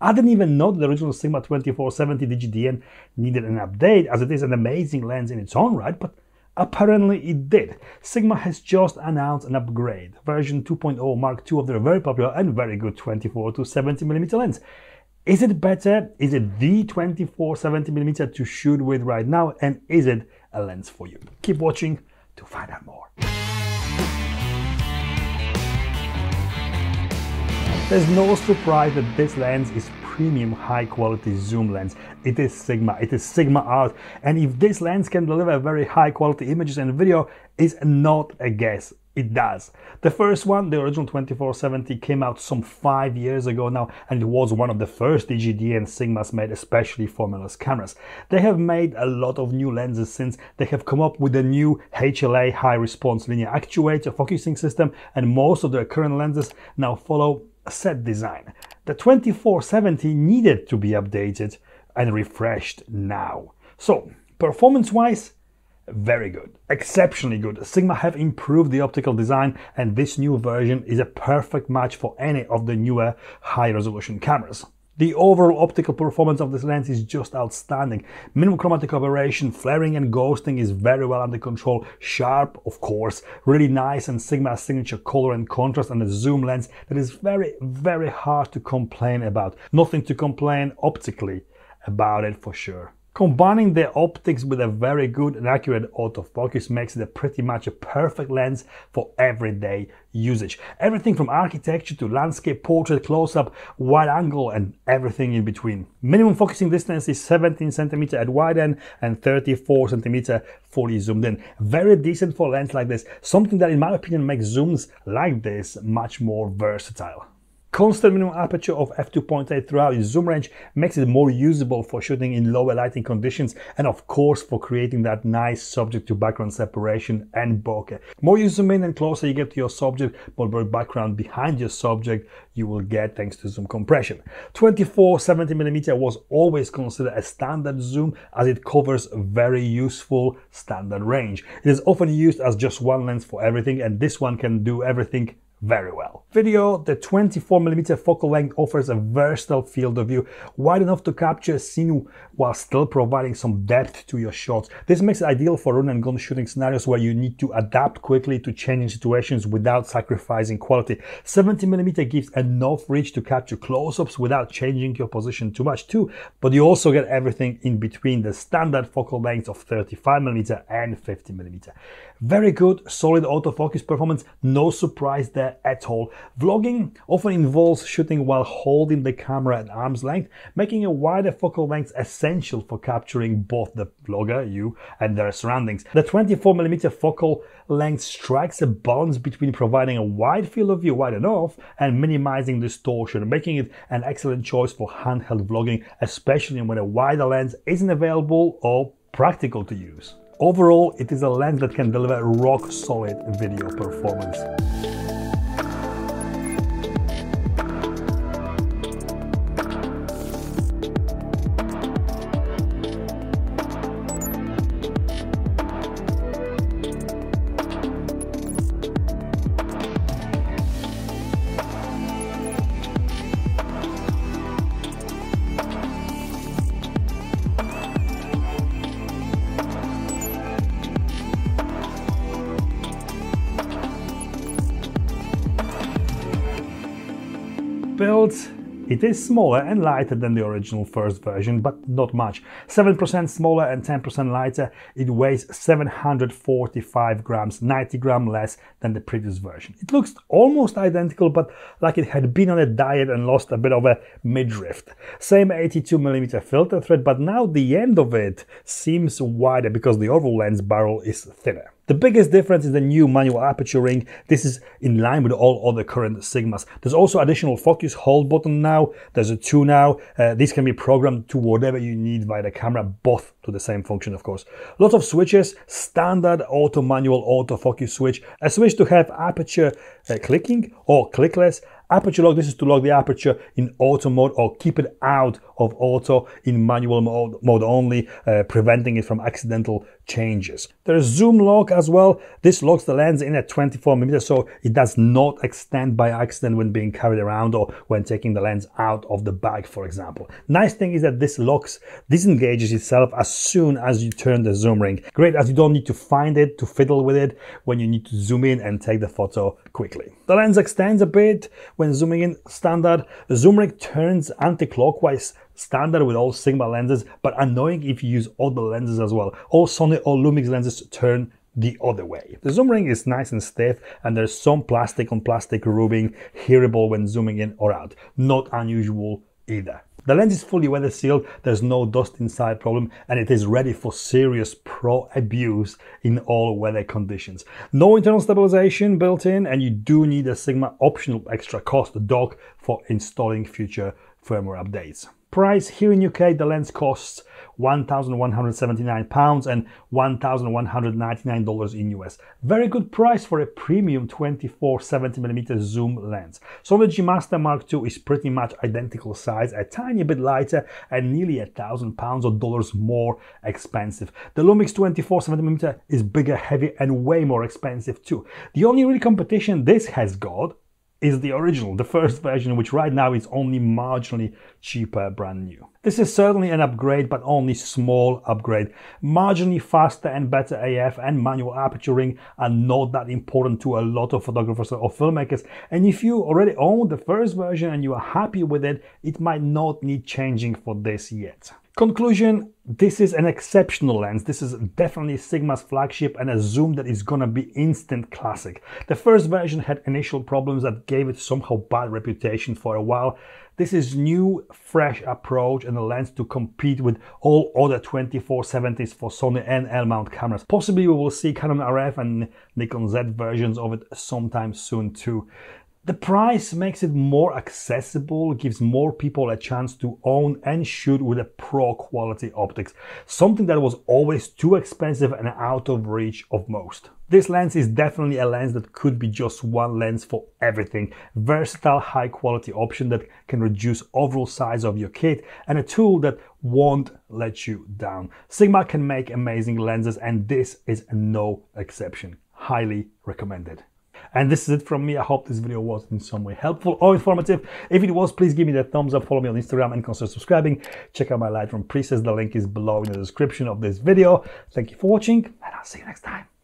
I didn't even know that the original Sigma 2470 DGDN needed an update as it is an amazing lens in its own right, but apparently it did. Sigma has just announced an upgrade, version 2.0 Mark II of their very popular and very good 24 to 70mm lens. Is it better? Is it the 24 70mm to shoot with right now? And is it a lens for you? Keep watching to find out more. There's no surprise that this lens is premium high quality zoom lens. It is Sigma, it is Sigma Art. And if this lens can deliver very high quality images and video, is not a guess. It does. The first one, the original 2470, came out some five years ago now, and it was one of the first DG DN Sigmas made especially for mirrorless cameras. They have made a lot of new lenses since they have come up with a new HLA high response linear actuator focusing system, and most of their current lenses now follow set design. The 2470 needed to be updated and refreshed now. So, performance-wise, very good, exceptionally good. Sigma have improved the optical design and this new version is a perfect match for any of the newer high resolution cameras. The overall optical performance of this lens is just outstanding. Minimum chromatic aberration, flaring and ghosting is very well under control. Sharp, of course, really nice and Sigma signature color and contrast and a zoom lens that is very, very hard to complain about. Nothing to complain optically about it for sure. Combining the optics with a very good and accurate autofocus makes it a pretty much a perfect lens for everyday usage. Everything from architecture to landscape, portrait, close-up, wide angle and everything in between. Minimum focusing distance is 17 centimeter at wide end and 34 centimeter fully zoomed in. Very decent for a lens like this, something that in my opinion makes zooms like this much more versatile. Constant minimum aperture of f2.8 throughout its zoom range makes it more usable for shooting in lower lighting conditions and of course for creating that nice subject to background separation and bokeh. More you zoom in and closer you get to your subject, more background behind your subject you will get thanks to zoom compression. 24 70mm was always considered a standard zoom as it covers a very useful standard range. It is often used as just one lens for everything and this one can do everything very well. Video, the 24mm focal length offers a versatile field of view, wide enough to capture a scene while still providing some depth to your shots. This makes it ideal for run and gun shooting scenarios where you need to adapt quickly to changing situations without sacrificing quality. 70mm gives enough reach to capture close-ups without changing your position too much too, but you also get everything in between the standard focal lengths of 35mm and 50mm. Very good, solid autofocus performance, no surprise there at all. Vlogging often involves shooting while holding the camera at arm's length, making a wider focal length essential for capturing both the vlogger, you, and their surroundings. The 24mm focal length strikes a balance between providing a wide field of view wide enough and minimizing distortion, making it an excellent choice for handheld vlogging, especially when a wider lens isn't available or practical to use. Overall, it is a lens that can deliver rock solid video performance. Built it is smaller and lighter than the original first version, but not much. 7% smaller and 10% lighter, it weighs 745 grams, 90 grams less than the previous version. It looks almost identical, but like it had been on a diet and lost a bit of a midriff. Same 82mm filter thread, but now the end of it seems wider because the overall lens barrel is thinner. The biggest difference is the new manual aperture ring. This is in line with all other current Sigmas. There's also additional focus hold button now. There's a two now. Uh, these can be programmed to whatever you need via the camera, both to the same function, of course. Lots of switches, standard auto manual autofocus switch, a switch to have aperture uh, clicking or clickless, Aperture lock, this is to lock the aperture in auto mode or keep it out of auto in manual mode, mode only, uh, preventing it from accidental changes. There's zoom lock as well. This locks the lens in at 24 mm so it does not extend by accident when being carried around or when taking the lens out of the bag, for example. Nice thing is that this locks disengages itself as soon as you turn the zoom ring. Great as you don't need to find it to fiddle with it when you need to zoom in and take the photo quickly. The lens extends a bit when zooming in standard. The zoom ring turns anti-clockwise standard with all Sigma lenses, but annoying if you use other lenses as well. All Sony or Lumix lenses turn the other way. The zoom ring is nice and stiff and there's some plastic on plastic rubbing hearable when zooming in or out. Not unusual either. The lens is fully weather sealed, there's no dust inside problem, and it is ready for serious pro abuse in all weather conditions. No internal stabilization built in, and you do need a Sigma optional extra cost dock for installing future firmware updates. Price here in UK, the lens costs £1,179 and $1,199 in US. Very good price for a premium 24 70mm zoom lens. Sony G Master Mark II is pretty much identical size, a tiny bit lighter and nearly a thousand pounds or dollars more expensive. The Lumix 24 70mm is bigger, heavy and way more expensive too. The only real competition this has got is the original, the first version, which right now is only marginally cheaper, brand new. This is certainly an upgrade, but only small upgrade. Marginally faster and better AF and manual aperturing are not that important to a lot of photographers or filmmakers. And if you already own the first version and you are happy with it, it might not need changing for this yet. Conclusion, this is an exceptional lens. This is definitely Sigma's flagship and a zoom that is gonna be instant classic. The first version had initial problems that gave it somehow bad reputation for a while. This is new, fresh approach and a lens to compete with all other 2470s for Sony and L-mount cameras. Possibly we will see Canon RF and Nikon Z versions of it sometime soon too. The price makes it more accessible, gives more people a chance to own and shoot with a pro quality optics, something that was always too expensive and out of reach of most. This lens is definitely a lens that could be just one lens for everything. Versatile, high quality option that can reduce overall size of your kit and a tool that won't let you down. Sigma can make amazing lenses and this is no exception. Highly recommended. And this is it from me. I hope this video was in some way helpful or informative. If it was, please give me that thumbs up, follow me on Instagram and consider subscribing. Check out my Lightroom presets. The link is below in the description of this video. Thank you for watching and I'll see you next time.